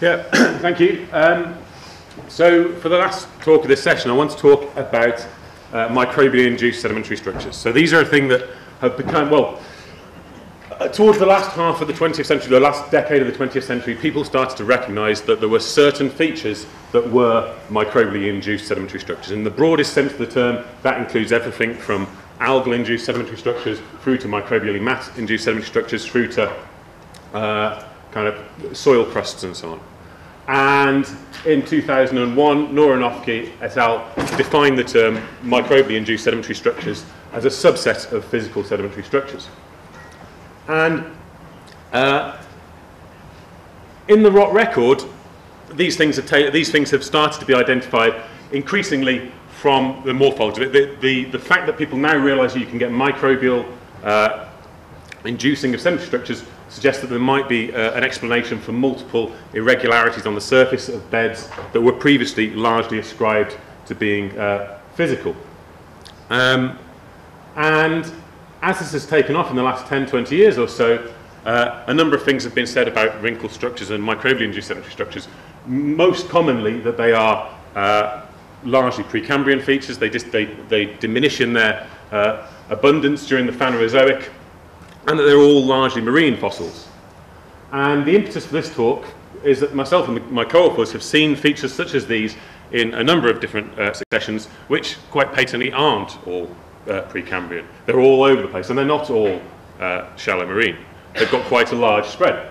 Yeah, thank you. Um, so for the last talk of this session, I want to talk about uh, microbially induced sedimentary structures. So these are a thing that have become, well, uh, towards the last half of the 20th century, the last decade of the 20th century, people started to recognize that there were certain features that were microbially induced sedimentary structures. In the broadest sense of the term, that includes everything from algal induced sedimentary structures through to microbially mat induced sedimentary structures through to uh, kind of soil crusts and so on. And in 2001, Noffke et al. defined the term microbially induced sedimentary structures as a subset of physical sedimentary structures. And uh, in the rock record, these things, have these things have started to be identified increasingly from the morphology. The, the, the fact that people now realize you can get microbial uh, inducing of sedimentary structures suggests that there might be uh, an explanation for multiple irregularities on the surface of beds that were previously largely ascribed to being uh, physical. Um, and as this has taken off in the last 10, 20 years or so, uh, a number of things have been said about wrinkle structures and microbially induced sedimentary structures. Most commonly that they are uh, largely Precambrian features. They, just, they, they diminish in their uh, abundance during the Phanerozoic and that they're all largely marine fossils. And the impetus for this talk is that myself and my co-authors have seen features such as these in a number of different uh, successions, which quite patently aren't all uh, Precambrian. They're all over the place, and they're not all uh, shallow marine. They've got quite a large spread.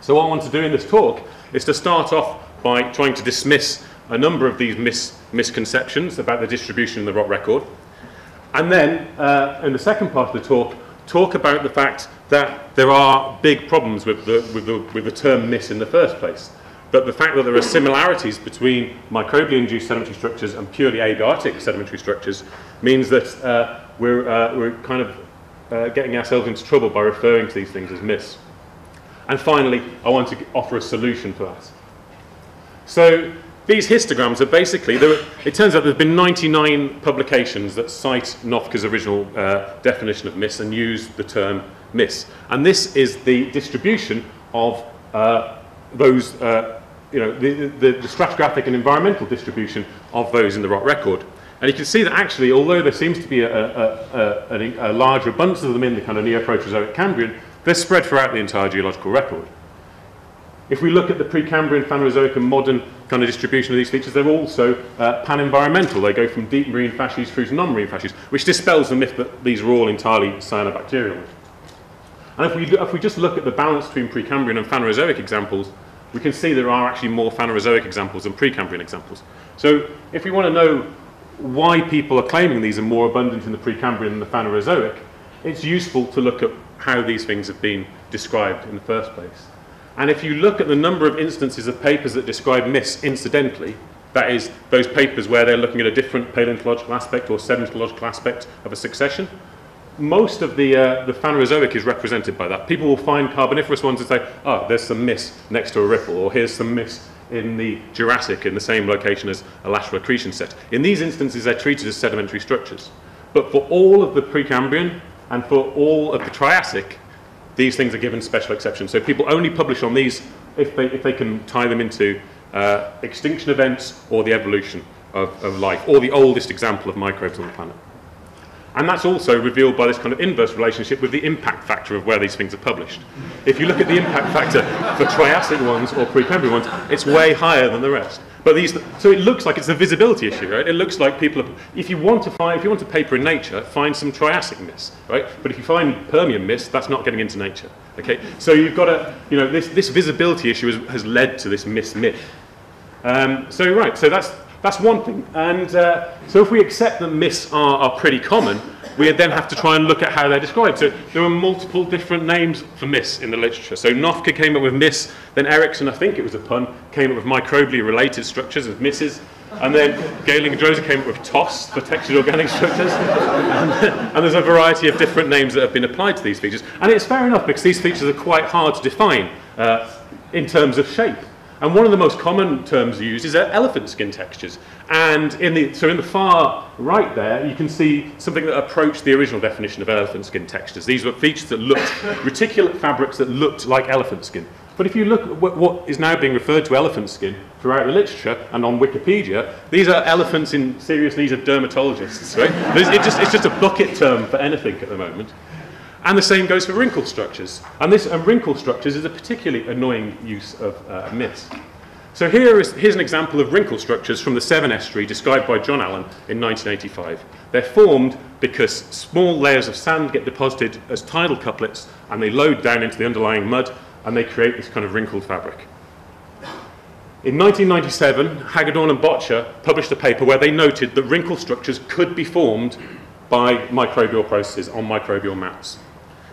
So what I want to do in this talk is to start off by trying to dismiss a number of these mis misconceptions about the distribution of the rock record. And then, uh, in the second part of the talk, talk about the fact that there are big problems with the, with the, with the term miss in the first place. But the fact that there are similarities between microbially induced sedimentary structures and purely abiotic sedimentary structures means that uh, we're, uh, we're kind of uh, getting ourselves into trouble by referring to these things as miss. And finally, I want to offer a solution for that. So these histograms are basically, it turns out there have been 99 publications that cite Noffke's original uh, definition of miss and use the term miss. And this is the distribution of uh, those, uh, you know, the, the, the, stratigraphic and environmental distribution of those in the rock record. And you can see that actually, although there seems to be a, a, a, a larger abundance of them in the kind of Neoproterozoic Cambrian, they're spread throughout the entire geological record. If we look at the Precambrian, Phanerozoic and modern kind of distribution of these features, they're also uh, pan-environmental. They go from deep marine facies through to non-marine facies, which dispels the myth that these are all entirely cyanobacterial. And if we, if we just look at the balance between Precambrian and Phanerozoic examples, we can see there are actually more Phanerozoic examples than Precambrian examples. So if we want to know why people are claiming these are more abundant in the Precambrian than the Phanerozoic, it's useful to look at how these things have been described in the first place. And if you look at the number of instances of papers that describe miss incidentally, that is, those papers where they're looking at a different paleontological aspect or sedimentological aspect of a succession, most of the, uh, the Phanerozoic is represented by that. People will find Carboniferous ones and say, oh, there's some miss next to a ripple, or here's some miss in the Jurassic in the same location as a lateral accretion set. In these instances, they're treated as sedimentary structures. But for all of the Precambrian and for all of the Triassic, these things are given special exceptions. So people only publish on these if they, if they can tie them into uh, extinction events or the evolution of, of life, or the oldest example of microbes on the planet. And that's also revealed by this kind of inverse relationship with the impact factor of where these things are published. If you look at the impact factor for Triassic ones or Precambrian ones, it's way higher than the rest. But these, so it looks like it's a visibility issue, right? It looks like people, are, if you want to find, if you want a paper in Nature, find some Triassic miss, right? But if you find Permian mist, that's not getting into Nature, okay? So you've got a, you know, this, this visibility issue has, has led to this mist myth. Um, so right, so that's that's one thing. And uh, so if we accept that miss are, are pretty common, we then have to try and look at how they're described. So there are multiple different names for miss in the literature. So Noffke came up with miss, then Eriksson, I think it was a pun, came up with microbially related structures as misses. And then Gehling and Droser came up with TOS for textured organic structures. and, and, there's a variety of different names that have been applied to these features. And it's fair enough because these features are quite hard to define uh, in terms of shape. And one of the most common terms used is uh, elephant skin textures. And in the, so in the far right there, you can see something that approached the original definition of elephant skin textures. These were features that looked, reticulate fabrics that looked like elephant skin. But if you look at what, what is now being referred to elephant skin throughout the literature and on Wikipedia, these are elephants in serious needs of dermatologists, right? Just, it's just a bucket term for anything at the moment. And the same goes for wrinkle structures. And this and wrinkle structures is a particularly annoying use of uh, MIS. So here is, here's an example of wrinkle structures from the Severn Estuary described by John Allen in 1985. They're formed because small layers of sand get deposited as tidal couplets and they load down into the underlying mud and they create this kind of wrinkled fabric. In 1997, Hagadorn and Bottjer published a paper where they noted that wrinkle structures could be formed by microbial processes on microbial mats.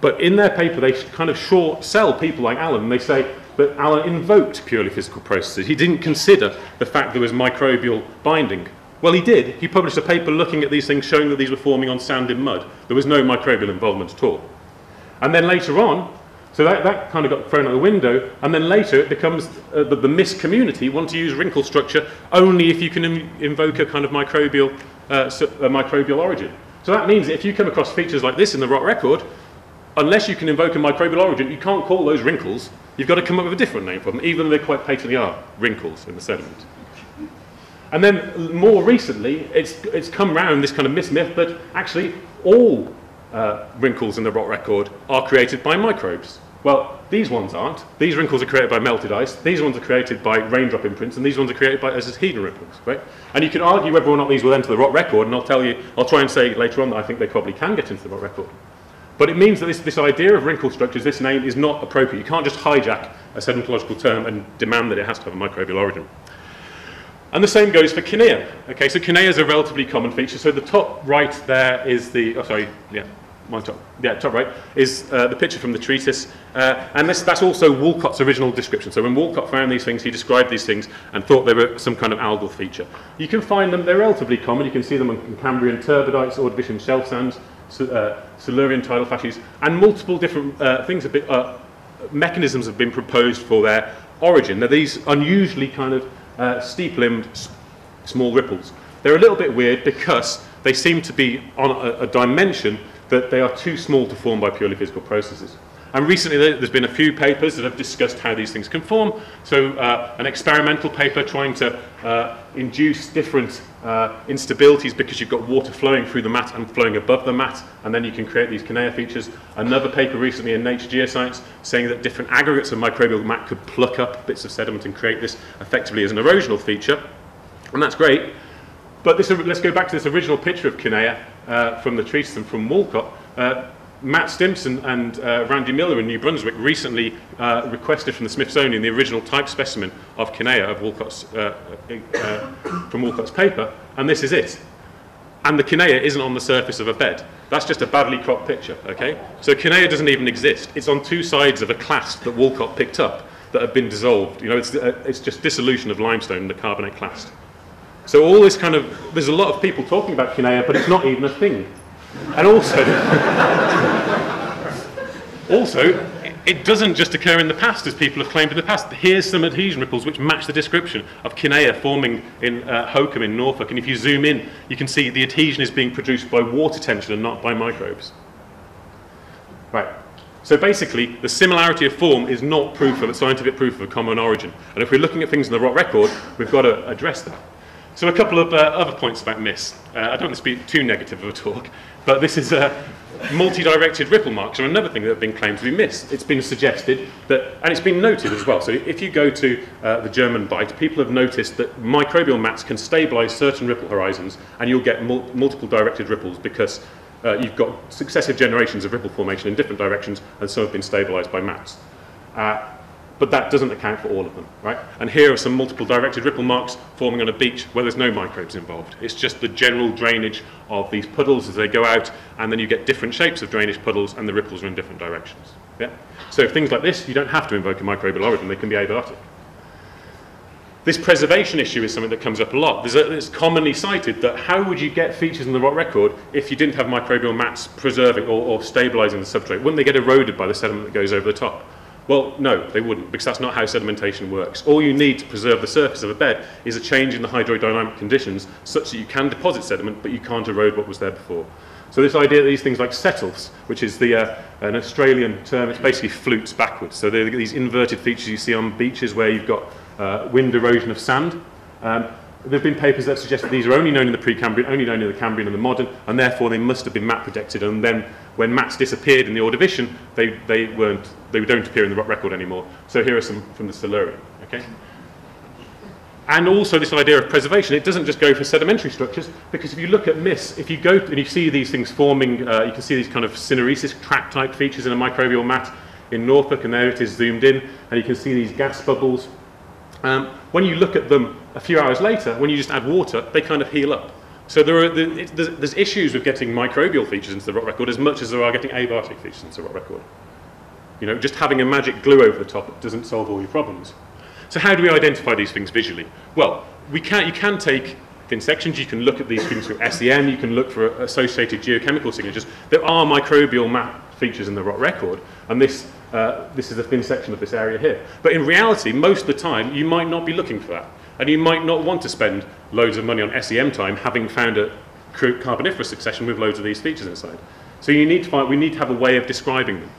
But in their paper, they kind of short sell people like Allen. They say that Allen invoked purely physical processes. He didn't consider the fact there was microbial binding. Well, he did. He published a paper looking at these things, showing that these were forming on sand and mud. There was no microbial involvement at all. And then later on, so that, that kind of got thrown out the window, and then later it becomes uh, the, the MIS community want to use wrinkle structure only if you can Im invoke a kind of microbial, uh, microbial origin. So that means that if you come across features like this in the rock record, unless you can invoke a microbial origin, you can't call those wrinkles. You've got to come up with a different name for them, even though they quite patently are wrinkles in the sediment. And then more recently, it's, it's come round this kind of myth that actually all uh, wrinkles in the rock record are created by microbes. Well, these ones aren't. These wrinkles are created by melted ice. These ones are created by raindrop imprints, and these ones are created by Hedon ripples, right? And you can argue whether or not these will enter the rock record, and I'll tell you, I'll try and say later on that I think they probably can get into the rock record. But it means that this, this idea of wrinkle structures, this name, is not appropriate. You can't just hijack a sedimentological term and demand that it has to have a microbial origin. And the same goes for Kinneyia. Okay, so Kinneyia is a relatively common feature. So the top right there is the, oh sorry, yeah, my top, yeah, top right, is uh, the picture from the treatise. Uh, and this, that's also Walcott's original description. So when Walcott found these things, he described these things and thought they were some kind of algal feature. You can find them, they're relatively common. You can see them in Cambrian turbidites, Ordovician shelf sands, uh, Silurian tidal facies, and multiple different uh, things have been, uh, mechanisms have been proposed for their origin. Now these unusually kind of uh, steep-limbed small ripples. They're a little bit weird because they seem to be on a, a dimension that they are too small to form by purely physical processes. And recently there's been a few papers that have discussed how these things can form. So uh, an experimental paper trying to uh, induce different uh, instabilities because you've got water flowing through the mat and flowing above the mat, and then you can create these Kinneyia features. Another paper recently in Nature Geoscience saying that different aggregates of microbial mat could pluck up bits of sediment and create this effectively as an erosional feature. And that's great. But this, let's go back to this original picture of Kinneyia uh, from the treatise and from Walcott. Uh, Matt Stimson and uh, Randy Miller in New Brunswick recently uh, requested from the Smithsonian the original type specimen of Kinneyia of Walcott's, uh, uh, from Walcott's paper, and this is it. And the Kinneyia isn't on the surface of a bed. That's just a badly cropped picture, okay? So Kinneyia doesn't even exist. It's on two sides of a clast that Walcott picked up that have been dissolved. You know, it's, uh, it's just dissolution of limestone in the carbonate clast. So all this kind of, there's a lot of people talking about Kinneyia, but it's not even a thing. And also, also, it doesn't just occur in the past as people have claimed in the past. Here's some adhesion ripples which match the description of Kinneyia forming in uh, Holkham in Norfolk. And if you zoom in, you can see the adhesion is being produced by water tension and not by microbes. Right. So basically, the similarity of form is not proof of a scientific proof of a common origin. And if we're looking at things in the rock record, we've got to address that. So a couple of uh, other points about MIS. Uh, I don't want to speak too negative of a talk, but this is a multi-directed ripple marks are another thing that have been claimed to be MIS. It's been suggested that, and it's been noted as well. So if you go to uh, the German Bight, people have noticed that microbial mats can stabilize certain ripple horizons, and you'll get mul multiple directed ripples because uh, you've got successive generations of ripple formation in different directions, and some have been stabilized by mats. But that doesn't account for all of them, right? And here are some multiple directed ripple marks forming on a beach where there's no microbes involved. It's just the general drainage of these puddles as they go out, and then you get different shapes of drainage puddles, and the ripples are in different directions. Yeah? So things like this, you don't have to invoke a microbial origin, they can be abiotic. This preservation issue is something that comes up a lot. There's a, it's commonly cited that how would you get features in the rock record if you didn't have microbial mats preserving or, or stabilizing the substrate? Wouldn't they get eroded by the sediment that goes over the top? Well, no, they wouldn't, because that's not how sedimentation works. All you need to preserve the surface of a bed is a change in the hydrodynamic conditions such that you can deposit sediment, but you can't erode what was there before. So this idea that these things like setulfs, which is the, uh, an Australian term, it's basically flutes backwards. So they're these inverted features you see on beaches where you've got uh, wind erosion of sand. Um, there have been papers that suggest that these are only known in the Precambrian, only known in the Cambrian and the modern, and therefore they must have been mat protected. And then when mats disappeared in the Ordovician, they, they, weren't, they don't appear in the rock record anymore. So here are some from the Silurian. Okay? And also this idea of preservation, it doesn't just go for sedimentary structures, because if you look at mists, if you go and you see these things forming, uh, you can see these kind of syneresis track type features in a microbial mat in Norfolk, and there it is zoomed in, and you can see these gas bubbles. Um, when you look at them a few hours later, when you just add water, they kind of heal up. So there are, there's, there's issues with getting microbial features into the rock record as much as there are getting abiotic features into the rock record. You know, just having a magic glue over the top doesn't solve all your problems. So how do we identify these things visually? Well, we can, you can take thin sections, you can look at these things through SEM, you can look for associated geochemical signatures. There are microbial mat features in the rock record, and this, uh, this is a thin section of this area here. But in reality, most of the time, you might not be looking for that. And you might not want to spend loads of money on SEM time having found a carboniferous succession with loads of these features inside. So you need to find, we need to have a way of describing them.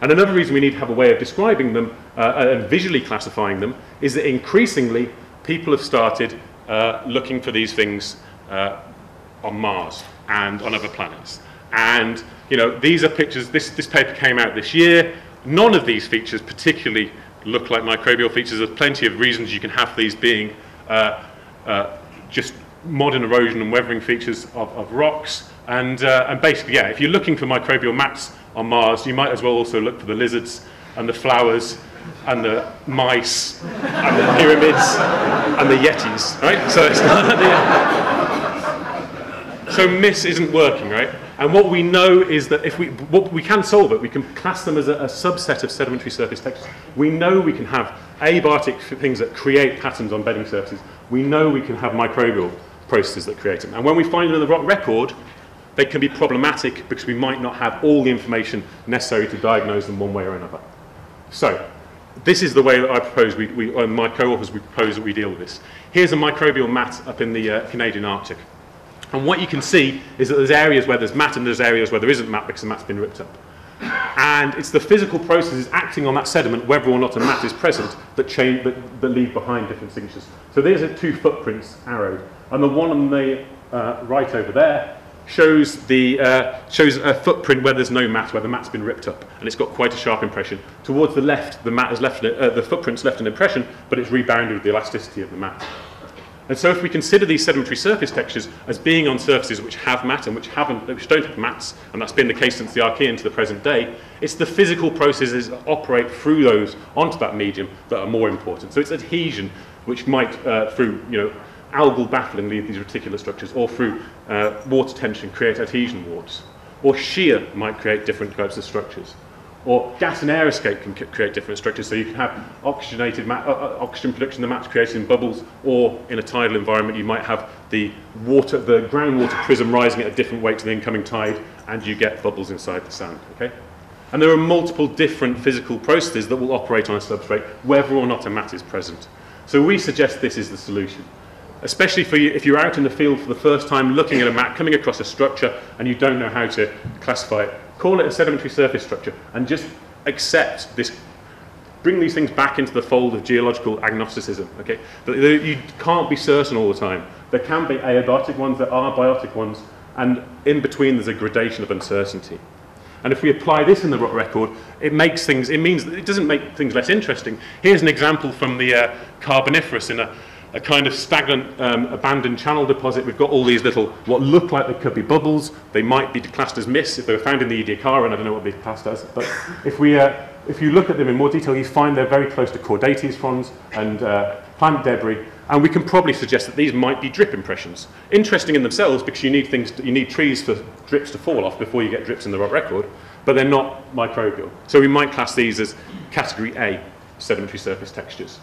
And another reason we need to have a way of describing them uh, and visually classifying them is that increasingly people have started uh, looking for these things uh, on Mars and on other planets. And you know, these are pictures, this, this paper came out this year. None of these features particularly look like microbial features. There's plenty of reasons you can have these being uh, uh, just modern erosion and weathering features of, of rocks. And, uh, and basically, yeah, if you're looking for microbial mats on Mars, you might as well also look for the lizards and the flowers and the mice and the pyramids and the yetis, right? So it's not the, so MISS isn't working, right? And what we know is that if we, what, we can solve it, we can class them as a, a subset of sedimentary surface textures. We know we can have abiotic things that create patterns on bedding surfaces. We know we can have microbial processes that create them. And when we find them in the rock record, they can be problematic because we might not have all the information necessary to diagnose them one way or another. So, this is the way that I propose, we, we uh, my co-authors, we propose that we deal with this. Here's a microbial mat up in the uh, Canadian Arctic. And what you can see is that there's areas where there's mat and there's areas where there isn't mat because the mat's been ripped up. And it's the physical processes acting on that sediment, whether or not a mat is present, that, change, that, that leave behind different signatures. So there's two footprints arrowed. And the one on the uh, right over there shows, the, uh, shows a footprint where there's no mat, where the mat's been ripped up, and it's got quite a sharp impression. Towards the left, the, mat has left, uh, the footprint's left an impression, but it's rebounded with the elasticity of the mat. And so if we consider these sedimentary surface textures as being on surfaces which have mat and which, haven't, which don't have mats, and that's been the case since the Archean to the present day, it's the physical processes that operate through those onto that medium that are more important. So it's adhesion, which might, uh, through you know, algal baffling leave these reticular structures, or through uh, water tension create adhesion warts. Or shear might create different types of structures. Or gas and air escape can create different structures, so you can have oxygenated uh, oxygen production, the mat's created in bubbles, or in a tidal environment you might have the water, the groundwater prism rising at a different weight to the incoming tide, and you get bubbles inside the sand. Okay? And there are multiple different physical processes that will operate on a substrate, whether or not a mat is present. So we suggest this is the solution especially for you, if you're out in the field for the first time looking at a mat, coming across a structure and you don't know how to classify it. Call it a sedimentary surface structure and just accept this, bring these things back into the fold of geological agnosticism, okay? You can't be certain all the time. There can be abiotic ones, there are biotic ones, and in between there's a gradation of uncertainty. And if we apply this in the rock record, it makes things, it means, it doesn't make things less interesting. Here's an example from the uh, Carboniferous in a a kind of stagnant um, abandoned channel deposit. We've got all these little, what look like they could be bubbles. They might be classed as mists if they were found in the Ediacara, and I don't know what they're classed as. But if, we, uh, if you look at them in more detail, you find they're very close to Cordaites fronds and uh, plant debris. And we can probably suggest that these might be drip impressions. Interesting in themselves because you need, things to, you need trees for drips to fall off before you get drips in the rock record, but they're not microbial. So we might class these as category A sedimentary surface textures.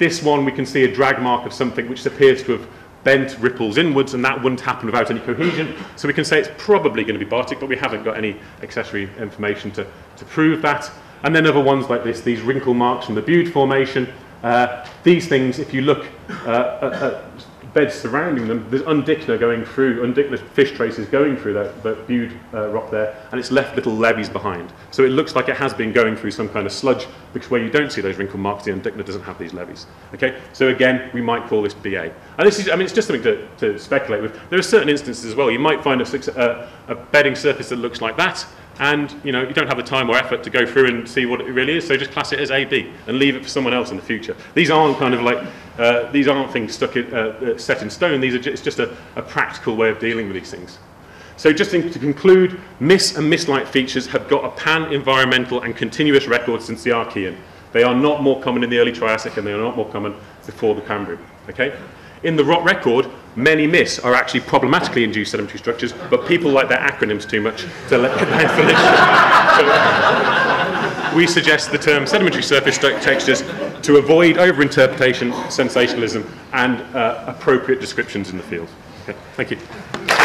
This one, we can see a drag mark of something which appears to have bent ripples inwards, and that wouldn't happen without any cohesion. So we can say it's probably going to be bartic, but we haven't got any accessory information to, to prove that. And then other ones like this, these wrinkle marks from the Bude Formation. Uh, these things, if you look uh, at, at beds surrounding them, there's Undichna going through, Undichna fish traces going through that, that Bude uh, rock there, and it's left little levees behind. So it looks like it has been going through some kind of sludge, because where you don't see those wrinkle marks, the Undichna doesn't have these levees. Okay, so again, we might call this BA. And this is, I mean, it's just something to, to speculate with. There are certain instances as well. You might find a, a, a bedding surface that looks like that, and you know you don't have the time or effort to go through and see what it really is. So just class it as AB and leave it for someone else in the future. These aren't kind of like uh, these aren't things stuck in, uh, uh set in stone. These are just, it's just a, a practical way of dealing with these things. So just in, to conclude, Miss and Miss-like features have got a pan-environmental and continuous record since the Archean. They are not more common in the early Triassic and they are not more common before the Cambrian. Okay? In the rock record, many myths are actually problematically induced sedimentary structures, but people like their acronyms too much to let the definition. We suggest the term sedimentary surface textures to avoid overinterpretation, sensationalism, and uh, appropriate descriptions in the field. Okay, thank you.